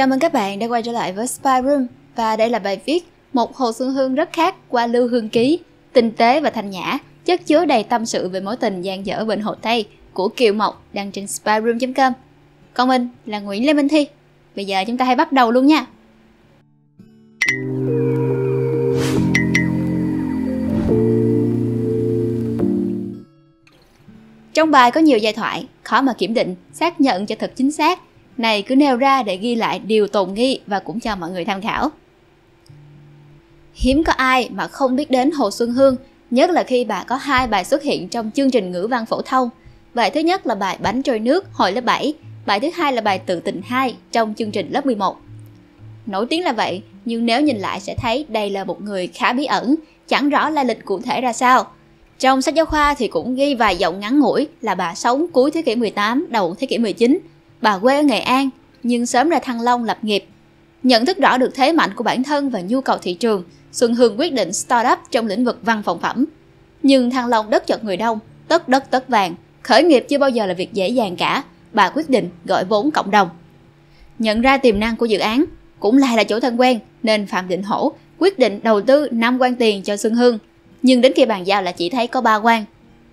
Chào mừng các bạn đã quay trở lại với Spy Room và đây là bài viết Một Hồ Xuân Hương rất khác qua Lưu Hương Ký, tinh tế và thanh nhã, chất chứa đầy tâm sự về mối tình gian dở bệnh Hồ Tây của Kiều Mộc đăng trên spyroom.com. Còn mình là Nguyễn Lê Minh Thi. Bây giờ chúng ta hãy bắt đầu luôn nha. Trong bài có nhiều giai thoại, khó mà kiểm định, xác nhận cho thật chính xác. Này cứ nêu ra để ghi lại điều tồn nghi và cũng cho mọi người tham khảo. Hiếm có ai mà không biết đến Hồ Xuân Hương, nhất là khi bà có hai bài xuất hiện trong chương trình ngữ văn phổ thông. Bài thứ nhất là bài Bánh trôi nước hồi lớp 7, bài thứ hai là bài Tự tình 2 trong chương trình lớp 11. Nổi tiếng là vậy, nhưng nếu nhìn lại sẽ thấy đây là một người khá bí ẩn, chẳng rõ lai lịch cụ thể ra sao. Trong sách giáo khoa thì cũng ghi vài dòng ngắn ngủi là bà sống cuối thế kỷ 18, đầu thế kỷ 19. Bà quê ở Nghệ An, nhưng sớm ra Thăng Long lập nghiệp. Nhận thức rõ được thế mạnh của bản thân và nhu cầu thị trường, Xuân Hương quyết định start up trong lĩnh vực văn phòng phẩm. Nhưng Thăng Long đất chật người đông, tất đất tất vàng, khởi nghiệp chưa bao giờ là việc dễ dàng cả, bà quyết định gọi vốn cộng đồng. Nhận ra tiềm năng của dự án, cũng lại là chỗ thân quen nên Phạm Định Hổ quyết định đầu tư 5 quan tiền cho Xuân Hương. Nhưng đến khi bàn giao là chỉ thấy có 3 quan.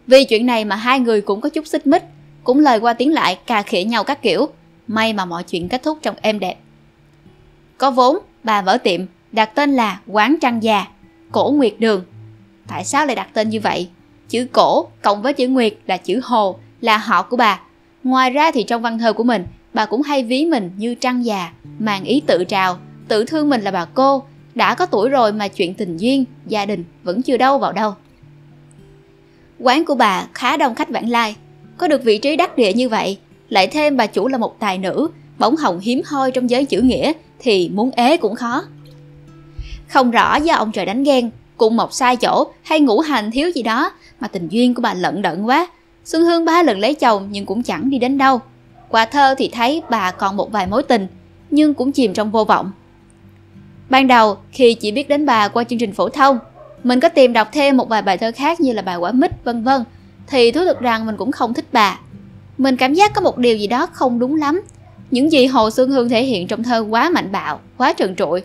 Vì chuyện này mà hai người cũng có chút xích mích, cũng lời qua tiếng lại cà khịa nhau các kiểu. May mà mọi chuyện kết thúc trong êm đẹp. Có vốn, bà mở tiệm, đặt tên là Quán Trăng Già, Cổ Nguyệt Đường. Tại sao lại đặt tên như vậy? Chữ cổ cộng với chữ Nguyệt là chữ Hồ, là họ của bà. Ngoài ra thì trong văn thơ của mình, bà cũng hay ví mình như trăng già, mang ý tự trào, tự thương mình là bà cô, đã có tuổi rồi mà chuyện tình duyên, gia đình vẫn chưa đâu vào đâu. Quán của bà khá đông khách vãng lai, có được vị trí đắc địa như vậy, lại thêm bà chủ là một tài nữ, bóng hồng hiếm hoi trong giới chữ nghĩa thì muốn ế cũng khó. Không rõ do ông trời đánh ghen, cùng mọc sai chỗ hay ngũ hành thiếu gì đó mà tình duyên của bà lận đận quá. Xuân Hương ba lần lấy chồng nhưng cũng chẳng đi đến đâu. Qua thơ thì thấy bà còn một vài mối tình, nhưng cũng chìm trong vô vọng. Ban đầu, khi chỉ biết đến bà qua chương trình phổ thông, mình có tìm đọc thêm một vài bài thơ khác như là bài quả mít vân vân, thì thú thực rằng mình cũng không thích bà. Mình cảm giác có một điều gì đó không đúng lắm. Những gì Hồ Xuân Hương thể hiện trong thơ quá mạnh bạo, quá trần trụi.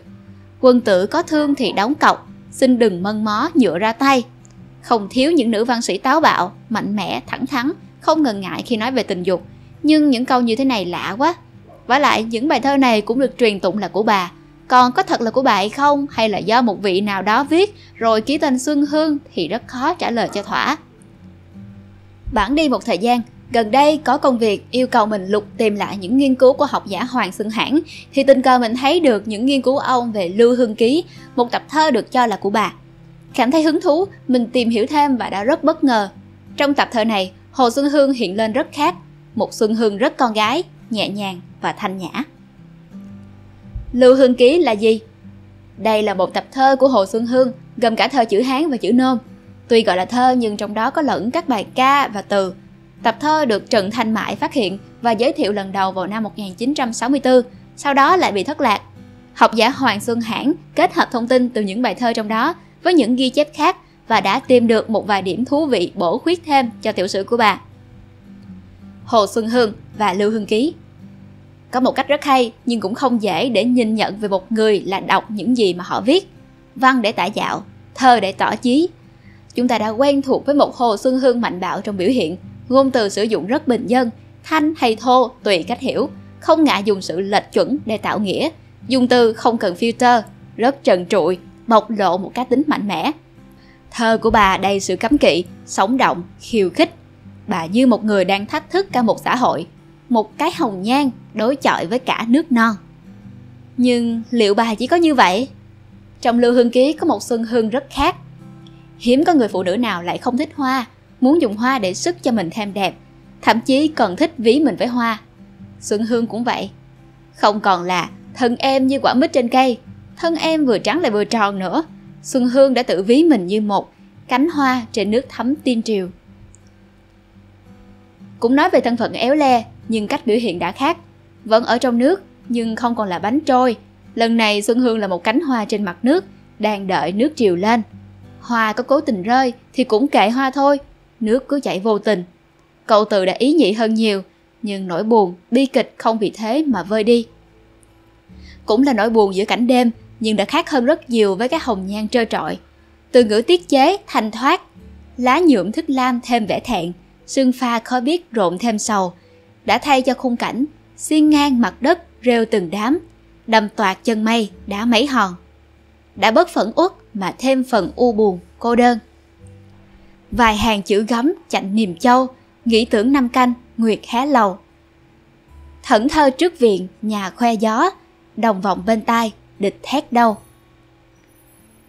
Quân tử có thương thì đóng cọc, xin đừng mân mó nhựa ra tay. Không thiếu những nữ văn sĩ táo bạo, mạnh mẽ, thẳng thắn, không ngần ngại khi nói về tình dục. Nhưng những câu như thế này lạ quá. Và lại những bài thơ này cũng được truyền tụng là của bà. Còn có thật là của bà hay không hay là do một vị nào đó viết rồi ký tên Xuân Hương thì rất khó trả lời cho thỏa. Bản đi một thời gian, gần đây có công việc yêu cầu mình lục tìm lại những nghiên cứu của học giả Hoàng Xuân Hãn thì tình cờ mình thấy được những nghiên cứu ông về Lưu Hương Ký, một tập thơ được cho là của bà. Cảm thấy hứng thú, mình tìm hiểu thêm và đã rất bất ngờ. Trong tập thơ này, Hồ Xuân Hương hiện lên rất khác, một Xuân Hương rất con gái, nhẹ nhàng và thanh nhã. Lưu Hương Ký là gì? Đây là một tập thơ của Hồ Xuân Hương, gồm cả thơ chữ Hán và chữ Nôm. Tuy gọi là thơ nhưng trong đó có lẫn các bài ca và từ. Tập thơ được Trần Thanh Mãi phát hiện và giới thiệu lần đầu vào năm 1964, sau đó lại bị thất lạc. Học giả Hoàng Xuân Hãn kết hợp thông tin từ những bài thơ trong đó với những ghi chép khác và đã tìm được một vài điểm thú vị bổ khuyết thêm cho tiểu sử của bà. Hồ Xuân Hương và Lưu Hương Ký Có một cách rất hay nhưng cũng không dễ để nhìn nhận về một người là đọc những gì mà họ viết. Văn để tả dạo, thơ để tỏ chí. Chúng ta đã quen thuộc với một Hồ Xuân Hương mạnh bạo trong biểu hiện, ngôn từ sử dụng rất bình dân, thanh hay thô tùy cách hiểu, không ngại dùng sự lệch chuẩn để tạo nghĩa, dùng từ không cần filter, rất trần trụi, bộc lộ một cá tính mạnh mẽ. Thơ của bà đầy sự cấm kỵ, sống động, khiêu khích. Bà như một người đang thách thức cả một xã hội, một cái hồng nhan đối chọi với cả nước non. Nhưng liệu bà chỉ có như vậy? Trong Lưu Hương Ký có một xuân hương rất khác. Hiếm có người phụ nữ nào lại không thích hoa, muốn dùng hoa để sức cho mình thêm đẹp, thậm chí còn thích ví mình với hoa. Xuân Hương cũng vậy. Không còn là thân em như quả mít trên cây, thân em vừa trắng lại vừa tròn nữa. Xuân Hương đã tự ví mình như một cánh hoa trên nước thấm tiên triều. Cũng nói về thân phận éo le, nhưng cách biểu hiện đã khác. Vẫn ở trong nước, nhưng không còn là bánh trôi. Lần này Xuân Hương là một cánh hoa trên mặt nước, đang đợi nước triều lên. Hoa có cố tình rơi thì cũng kệ hoa thôi, nước cứ chảy vô tình. Cậu từ đã ý nhị hơn nhiều, nhưng nỗi buồn, bi kịch không vì thế mà vơi đi. cũng là nỗi buồn giữa cảnh đêm nhưng đã khác hơn rất nhiều với các hồng nhan trơ trọi. Từ ngữ tiết chế, thanh thoát, lá nhuộm thức lam thêm vẻ thẹn, sương pha khó biết rộn thêm sầu, đã thay cho khung cảnh, xiên ngang mặt đất rêu từng đám, đầm toạt chân mây đã mấy hòn. Đã bớt phẫn uất mà thêm phần u buồn, cô đơn. Vài hàng chữ gấm chạnh niềm châu, nghĩ tưởng năm canh, nguyệt hé lầu. Thẩn thơ trước viện, nhà khoe gió, đồng vọng bên tai, địch thét đâu.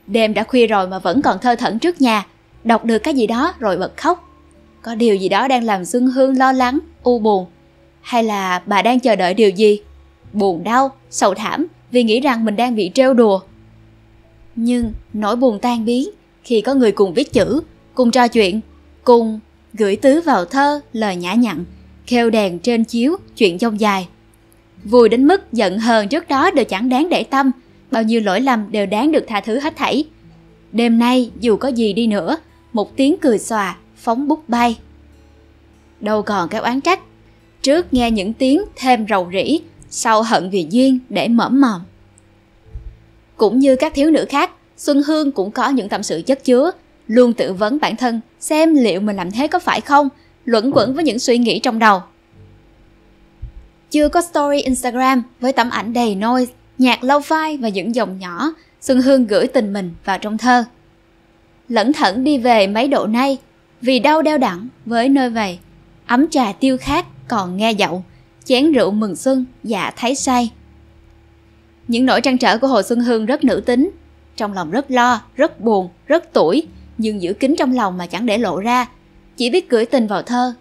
Đêm đã khuya rồi mà vẫn còn thơ thẩn trước nhà, đọc được cái gì đó rồi bật khóc. Có điều gì đó đang làm Xuân Hương lo lắng, u buồn. Hay là bà đang chờ đợi điều gì? Buồn đau, sầu thảm vì nghĩ rằng mình đang bị trêu đùa. Nhưng nỗi buồn tan biến khi có người cùng viết chữ, cùng trò chuyện, cùng gửi tứ vào thơ lời nhã nhặn, kheo đèn trên chiếu chuyện dông dài. Vui đến mức giận hờn trước đó đều chẳng đáng để tâm, bao nhiêu lỗi lầm đều đáng được tha thứ hết thảy. Đêm nay dù có gì đi nữa, một tiếng cười xòa, phóng bút bay. Đâu còn cái oán trách, trước nghe những tiếng thêm rầu rĩ, sau hận vì duyên để mở mòm. Cũng như các thiếu nữ khác, Xuân Hương cũng có những tâm sự chất chứa, luôn tự vấn bản thân xem liệu mình làm thế có phải không, luẩn quẩn với những suy nghĩ trong đầu. Chưa có story Instagram với tấm ảnh đầy noise, nhạc lâu phai và những dòng nhỏ, Xuân Hương gửi tình mình vào trong thơ. Lẩn thẩn đi về mấy độ nay, vì đau đeo đẳng với nơi về, ấm trà tiêu khát còn nghe dậu, chén rượu mừng xuân dạ thấy say. Những nỗi trăn trở của Hồ Xuân Hương rất nữ tính, trong lòng rất lo, rất buồn, rất tuổi, nhưng giữ kín trong lòng mà chẳng để lộ ra, chỉ biết gửi tình vào thơ.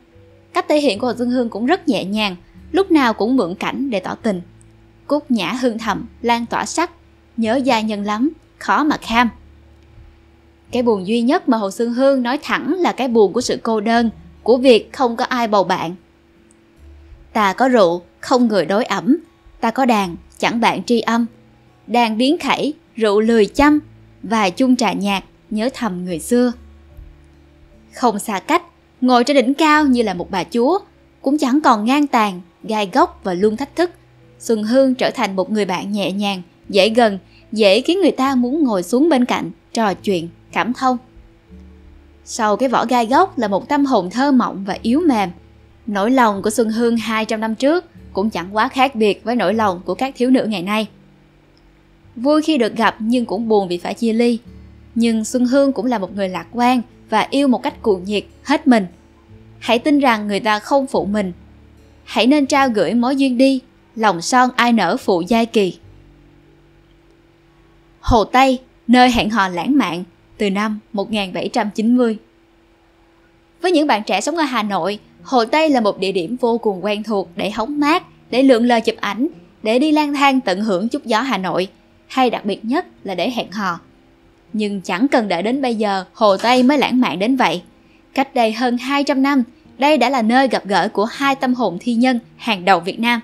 Cách thể hiện của Hồ Xuân Hương cũng rất nhẹ nhàng, lúc nào cũng mượn cảnh để tỏ tình. Cúc nhã hương thầm, lan tỏa sắc, nhớ gia nhân lắm, khó mà kham. Cái buồn duy nhất mà Hồ Xuân Hương nói thẳng là cái buồn của sự cô đơn, của việc không có ai bầu bạn. Ta có rượu, không người đối ẩm, ta có đàn, chẳng bạn tri âm. Đàn biến khẩy, rượu lười chăm, và chung trà nhạc, nhớ thầm người xưa. Không xa cách, ngồi trên đỉnh cao như là một bà chúa, cũng chẳng còn ngang tàn, gai góc và luôn thách thức. Xuân Hương trở thành một người bạn nhẹ nhàng, dễ gần, dễ khiến người ta muốn ngồi xuống bên cạnh, trò chuyện, cảm thông. Sau cái vỏ gai góc là một tâm hồn thơ mộng và yếu mềm. Nỗi lòng của Xuân Hương 200 năm trước cũng chẳng quá khác biệt với nỗi lòng của các thiếu nữ ngày nay. Vui khi được gặp nhưng cũng buồn vì phải chia ly. Nhưng Xuân Hương cũng là một người lạc quan và yêu một cách cuồng nhiệt, hết mình. Hãy tin rằng người ta không phụ mình. Hãy nên trao gửi mối duyên đi, lòng son ai nở phụ giai kỳ. Hồ Tây, nơi hẹn hò lãng mạn, từ năm 1790. Với những bạn trẻ sống ở Hà Nội, Hồ Tây là một địa điểm vô cùng quen thuộc để hóng mát, để lượn lờ chụp ảnh, để đi lang thang tận hưởng chút gió Hà Nội, hay đặc biệt nhất là để hẹn hò. Nhưng chẳng cần đợi đến bây giờ Hồ Tây mới lãng mạn đến vậy. Cách đây hơn 200 năm, đây đã là nơi gặp gỡ của hai tâm hồn thi nhân hàng đầu Việt Nam.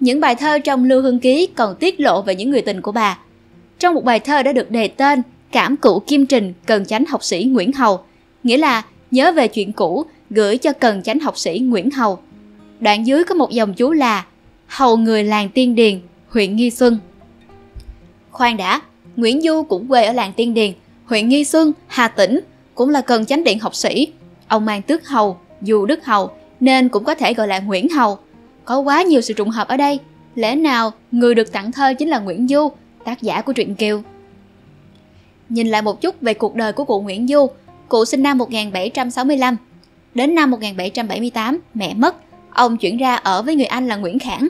Những bài thơ trong Lưu Hương Ký còn tiết lộ về những người tình của bà. Trong một bài thơ đã được đề tên Cảm cụ Kim Trình cần chánh học sĩ Nguyễn Hầu, nghĩa là nhớ về chuyện cũ gửi cho cần chánh học sĩ Nguyễn Hầu. Đoạn dưới có một dòng chú là Hầu người làng Tiên Điền, huyện Nghi Xuân. Khoan đã, Nguyễn Du cũng quê ở làng Tiên Điền, huyện Nghi Xuân, Hà Tĩnh, cũng là cần chánh điện học sĩ. Ông mang tước hầu, dù đức hầu, nên cũng có thể gọi là Nguyễn Hầu. Có quá nhiều sự trùng hợp ở đây. Lẽ nào người được tặng thơ chính là Nguyễn Du, tác giả của truyện Kiều? Nhìn lại một chút về cuộc đời của cụ Nguyễn Du, cụ sinh năm 1765. Đến năm 1778, mẹ mất, ông chuyển ra ở với người anh là Nguyễn Khảng.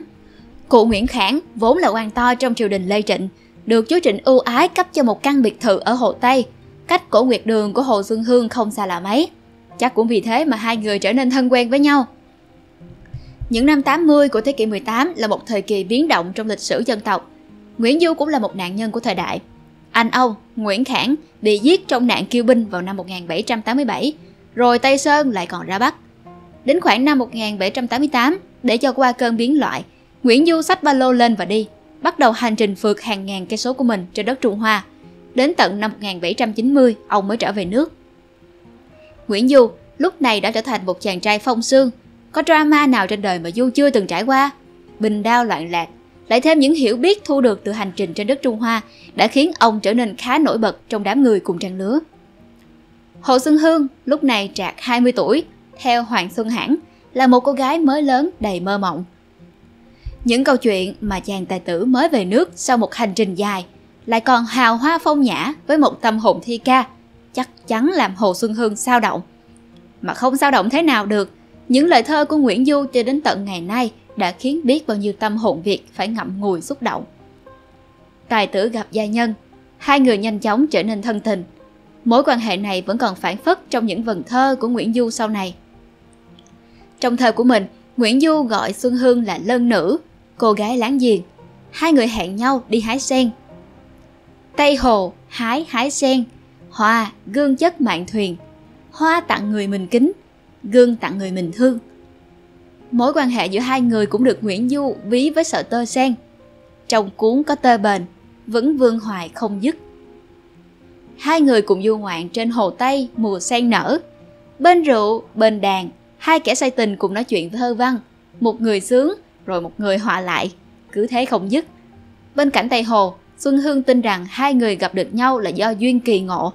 Cụ Nguyễn Khảng vốn là quan to trong triều đình Lê Trịnh, được chúa Trịnh ưu ái cấp cho một căn biệt thự ở Hồ Tây, cách cổ nguyệt đường của Hồ Xuân Hương không xa là mấy. Chắc cũng vì thế mà hai người trở nên thân quen với nhau. Những năm 80 của thế kỷ 18 là một thời kỳ biến động trong lịch sử dân tộc. Nguyễn Du cũng là một nạn nhân của thời đại. Anh Âu, Nguyễn Khảng bị giết trong nạn kiêu binh vào năm 1787, rồi Tây Sơn lại còn ra Bắc. Đến khoảng năm 1788, để cho qua cơn biến loại, Nguyễn Du sách ba lô lên và đi, bắt đầu hành trình phượt hàng ngàn cây số của mình trên đất Trung Hoa. Đến tận năm 1790, ông mới trở về nước. Nguyễn Du lúc này đã trở thành một chàng trai phong sương. Có drama nào trên đời mà Du chưa từng trải qua? Bình đao loạn lạc, lại thêm những hiểu biết thu được từ hành trình trên đất Trung Hoa đã khiến ông trở nên khá nổi bật trong đám người cùng trang lứa. Hồ Xuân Hương lúc này trạc 20 tuổi, theo Hoàng Xuân Hãn, là một cô gái mới lớn đầy mơ mộng. Những câu chuyện mà chàng tài tử mới về nước sau một hành trình dài lại còn hào hoa phong nhã với một tâm hồn thi ca, chắc chắn làm Hồ Xuân Hương sao động. Mà không sao động thế nào được, những lời thơ của Nguyễn Du cho đến tận ngày nay đã khiến biết bao nhiêu tâm hồn Việt phải ngậm ngùi xúc động. Tài tử gặp gia nhân, hai người nhanh chóng trở nên thân tình. Mối quan hệ này vẫn còn phản phất trong những vần thơ của Nguyễn Du sau này. Trong thơ của mình, Nguyễn Du gọi Xuân Hương là lân nữ, cô gái láng giềng. Hai người hẹn nhau đi hái sen. Tây Hồ hái hái sen, hoa gương chất mạng thuyền, hoa tặng người mình kính, gương tặng người mình thương. Mối quan hệ giữa hai người cũng được Nguyễn Du ví với sợi tơ sen. Trong cuốn có tơ bền, vẫn vương hoài không dứt. Hai người cùng du ngoạn trên hồ Tây mùa sen nở. Bên rượu, bên đàn, hai kẻ say tình cùng nói chuyện với thơ văn. Một người sướng, rồi một người họa lại, cứ thế không dứt. Bên cạnh Tây Hồ, Xuân Hương tin rằng hai người gặp được nhau là do duyên kỳ ngộ.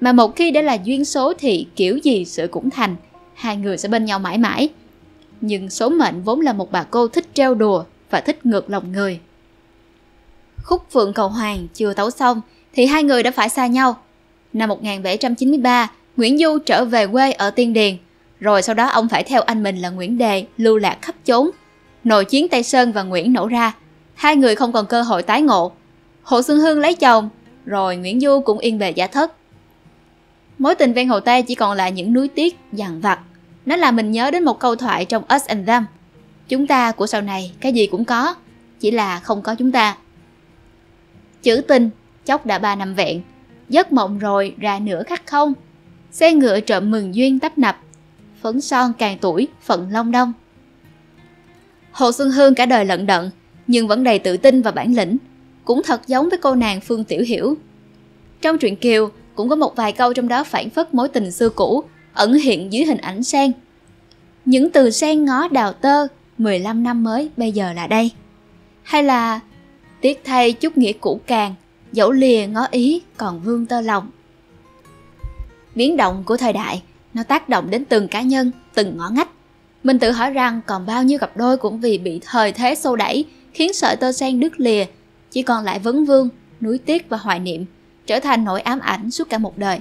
Mà một khi đã là duyên số thì kiểu gì sự cũng thành, hai người sẽ bên nhau mãi mãi. Nhưng số mệnh vốn là một bà cô thích treo đùa và thích ngược lòng người. Khúc Phượng Cầu Hoàng chưa tấu xong thì hai người đã phải xa nhau. Năm 1793, Nguyễn Du trở về quê ở Tiên Điền, rồi sau đó ông phải theo anh mình là Nguyễn Đề lưu lạc khắp chốn. Nội chiến Tây Sơn và Nguyễn nổ ra, hai người không còn cơ hội tái ngộ. Hồ Xuân Hương lấy chồng, rồi Nguyễn Du cũng yên bề giả thất. Mối tình ven hồ Tây chỉ còn lại những núi tiếc, dằn vặt. Nó làm mình nhớ đến một câu thoại trong Us and Them. Chúng ta của sau này cái gì cũng có, chỉ là không có chúng ta. Chữ tình, chốc đã ba năm vẹn, giấc mộng rồi ra nửa khắc không. Xe ngựa trộm mừng duyên tấp nập, phấn son càng tuổi, phận long đông. Hồ Xuân Hương cả đời lận đận, nhưng vẫn đầy tự tin và bản lĩnh, cũng thật giống với cô nàng Phương Tiểu Hiểu. Trong truyện Kiều, cũng có một vài câu trong đó phản phất mối tình xưa cũ, ẩn hiện dưới hình ảnh sen. Những từ sen ngó đào tơ, 15 năm mới bây giờ là đây. Hay là tiếc thay chút nghĩa cũ càng, dẫu lìa ngó ý còn vương tơ lòng. Biến động của thời đại, nó tác động đến từng cá nhân, từng ngõ ngách. Mình tự hỏi rằng còn bao nhiêu cặp đôi cũng vì bị thời thế xô đẩy, khiến sợi tơ sen đứt lìa, chỉ còn lại vấn vương, núi tiếc và hoài niệm, trở thành nỗi ám ảnh suốt cả một đời.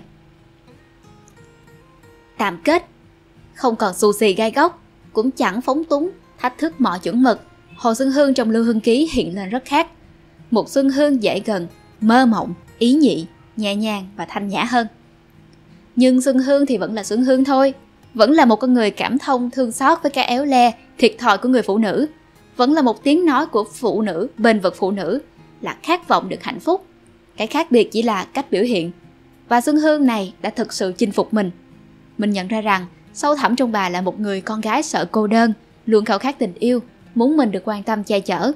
Tạm kết Không còn xù xì gai góc, cũng chẳng phóng túng, thách thức mọi chuẩn mực. Hồ Xuân Hương trong Lưu Hương Ký hiện lên rất khác. Một Xuân Hương dễ gần, mơ mộng, ý nhị, nhẹ nhàng và thanh nhã hơn. Nhưng Xuân Hương thì vẫn là Xuân Hương thôi, vẫn là một con người cảm thông thương xót với cái éo le, thiệt thòi của người phụ nữ, vẫn là một tiếng nói của phụ nữ, bền vực phụ nữ, là khát vọng được hạnh phúc. Cái khác biệt chỉ là cách biểu hiện. Và Xuân Hương này đã thực sự chinh phục mình. Mình nhận ra rằng sâu thẳm trong bà là một người con gái sợ cô đơn, luôn khao khát tình yêu, muốn mình được quan tâm che chở.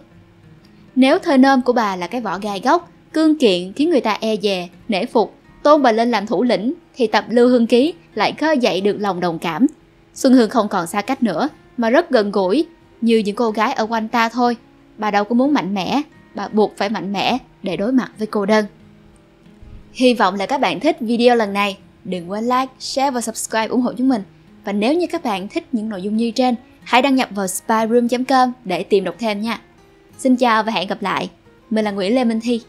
Nếu thơ nôm của bà là cái vỏ gai góc, cương kiện khiến người ta e dè, nể phục, tôn bà lên làm thủ lĩnh, thì tập Lưu Hương Ký lại khơi dậy được lòng đồng cảm. Xuân Hương không còn xa cách nữa, mà rất gần gũi, như những cô gái ở quanh ta thôi. Bà đâu có muốn mạnh mẽ, bà buộc phải mạnh mẽ để đối mặt với cô đơn. Hy vọng là các bạn thích video lần này. Đừng quên like, share và subscribe ủng hộ chúng mình. Và nếu như các bạn thích những nội dung như trên, hãy đăng nhập vào spyroom.com để tìm đọc thêm nha. Xin chào và hẹn gặp lại. Mình là Nguyễn Lê Minh Thi.